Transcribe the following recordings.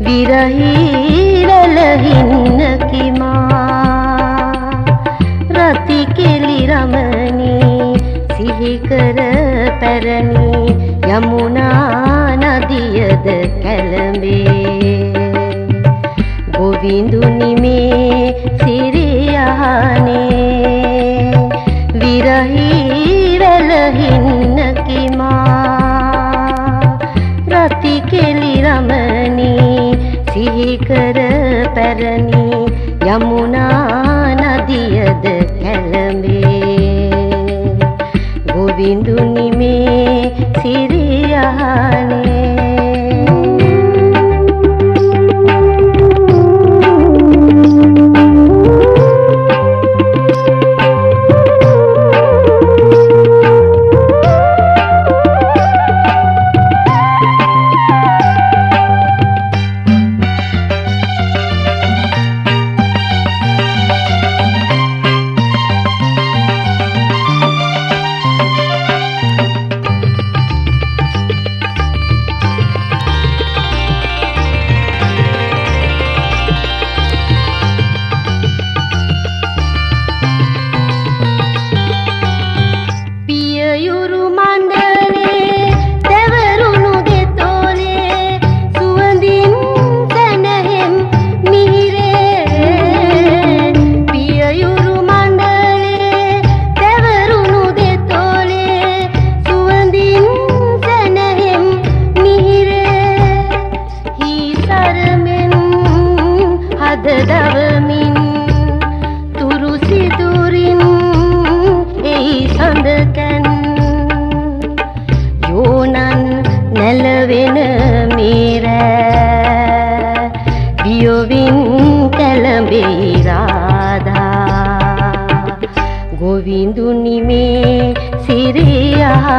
විරහී රැළහින්න කිමා රති කෙලි රමණී සිහිකර පැරණි යමුනා නදියද කැළඹේ ගොවිඳුනි සිහිකර පැරණි යමුනා නදියද කැළඹේ. ගොවිඳුනි මේ සිරියහනේ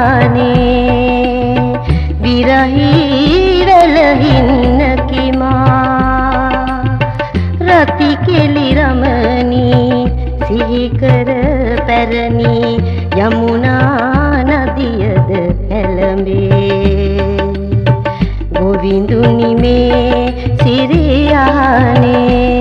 සිරියහනේ විරහී රැළහින්න කිමා රති කෙලි රමණී සිහිකර පැරණි යමුනා නදියද පැළඹේ. ගොවිඳුනි මේ සිරියහනේ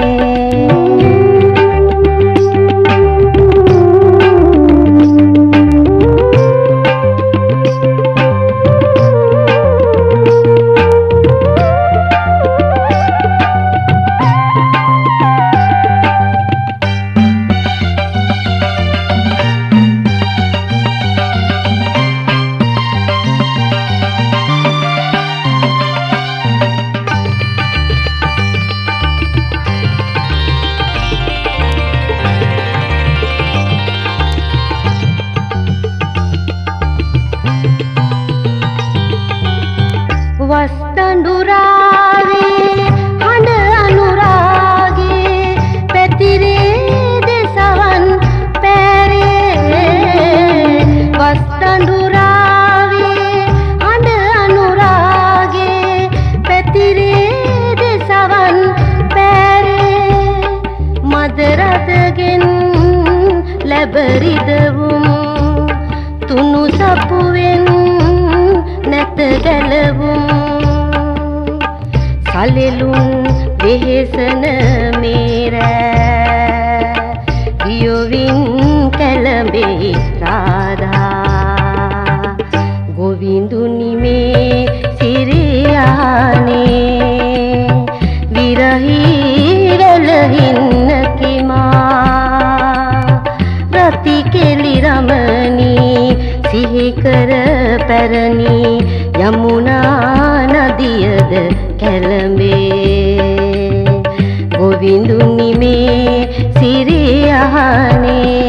ලැබරිදවුම් තුනු සපුවෙන් නැත ගැලවුම් සලෙලුන් වෙහෙසන මේරෑ. වියොවින් කැළඹෙයි රාධා. ගොවිඳුනි මේ සිරියහනේ විරහී රැළහින්න කිමා. රති කෙලි රමණී සිහිකර පැරණි. යමුනා නදියද කැළඹේ ගොවිඳුනි මේ සිරියහනේ